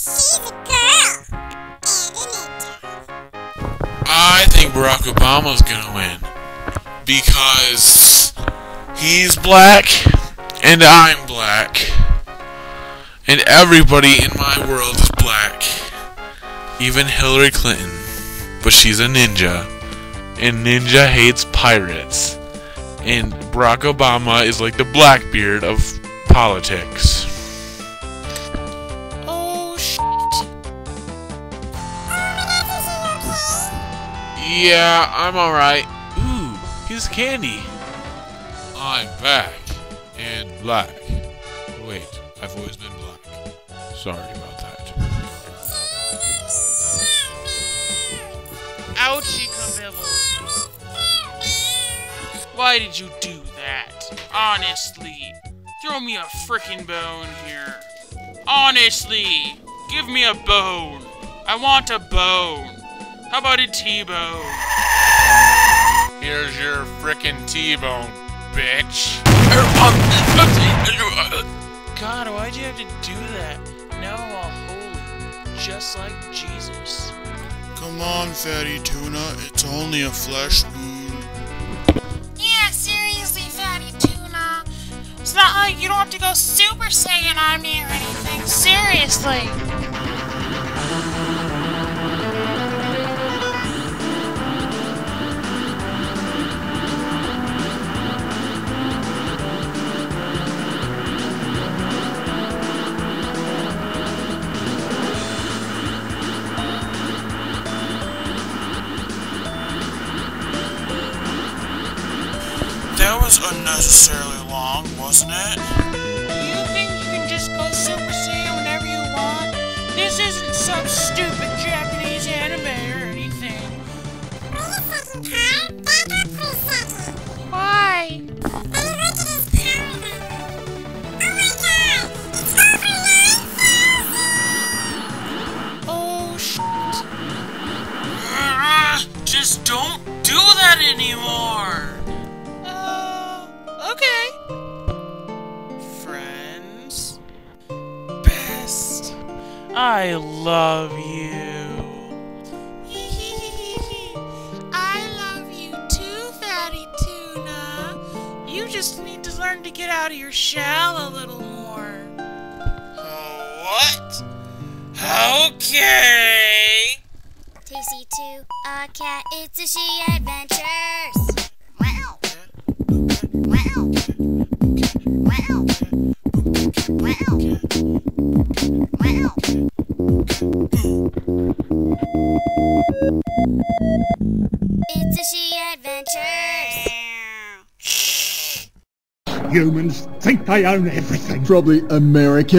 she's a girl. And a ninja. I think Barack Obama's gonna win because he's black and I'm black and everybody in my world is black, even Hillary Clinton, but she's a ninja and ninja hates pirates and Barack Obama is like the Blackbeard of politics. Yeah, I'm alright. Ooh, here's candy. I'm back. And black. Wait, I've always been black. Sorry about that. Ouchie, Cabibbles. Why did you do that? Honestly. Throw me a frickin' bone here. Honestly. Give me a bone. I want a bone. How about a T-bone? Here's your frickin' T-bone, bitch. Er, um, uh, uh, God, why'd you have to do that? Now I'm all holy. Just like Jesus. Come on, fatty tuna. It's only a flesh wound. Yeah, seriously, fatty tuna. It's not like you don't have to go Super Saiyan on me or anything. Seriously. Was unnecessarily long, wasn't it? You think you can just go Super Saiyan whenever you want? This isn't some stupid Japanese anime or anything. Why? Oh shit. Ah, Just don't do that anymore! I love you. I love you too, fatty tuna. You just need to learn to get out of your shell a little more. What? Okay. TC2, a cat, it's sushi adventures. Wow. Wow. Wow. Wow. It's a she adventures. Humans think they own everything. Probably American.